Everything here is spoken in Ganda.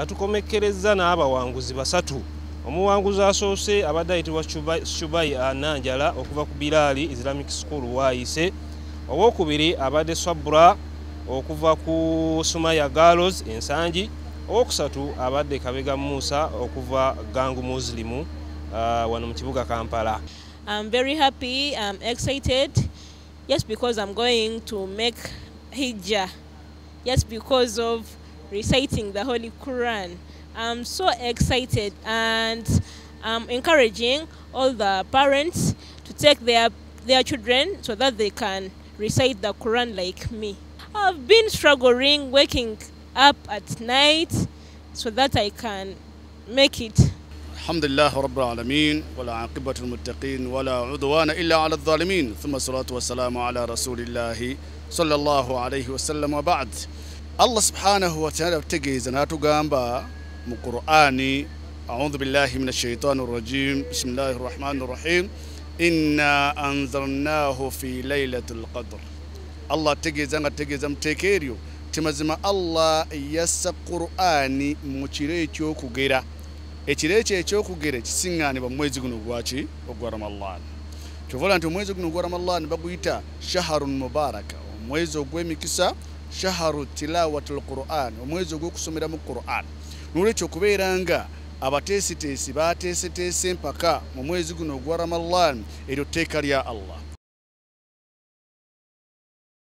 nga tukomekkerezza n'abawanguzi basatu. Omuwanguzi asoose abadde ayitibwa shubai ananjala okuva ku biraali islamic school waayise owokubiri abadde swabura okuva ku sumaya galos ensangi. Owokusatu abadde kabega musa okuva gangu muslimu uh, wano mu kibuga kampala. I'm very happy, I'm excited, just because I'm going to make hijjah, just because of reciting the Holy Quran. I'm so excited and I'm encouraging all the parents to take their, their children so that they can recite the Quran like me. I've been struggling waking up at night so that I can make it. الحمد لله رب العالمين ولا عاقبة المتقين ولا عدوان إلا على الظالمين ثم الصلاة والسلام على رسول الله صلى الله عليه وسلم وبعد allah subhanahu wataala butegeeza n'atugamba mu qur'ani audhu billahi min ashaitani rrajim bisimillahi rrahmani rrahim inna anzarnahu fi lailati lqadr allah ategeeza nga ategeeza mu tteeka eryo timazima allah yassa qur'ani mu kiro ekyokugera. Ekiro ekyo ekyokugera ekisiŋŋaanibwa mu mwezi guno gwaki ogwa ramadan kyovola nti omwezi guno ogwa ramadan baguyita shaharun mubaraka omwezi ogw'emikisa shaharu tilawati lquran omwezi ogw'okusomeramu quran. Nolwekyo okubeera nga abateesiteesi bateeseteese empaka mu mwezi guno ogwa ramalan eryo tteeka lya allah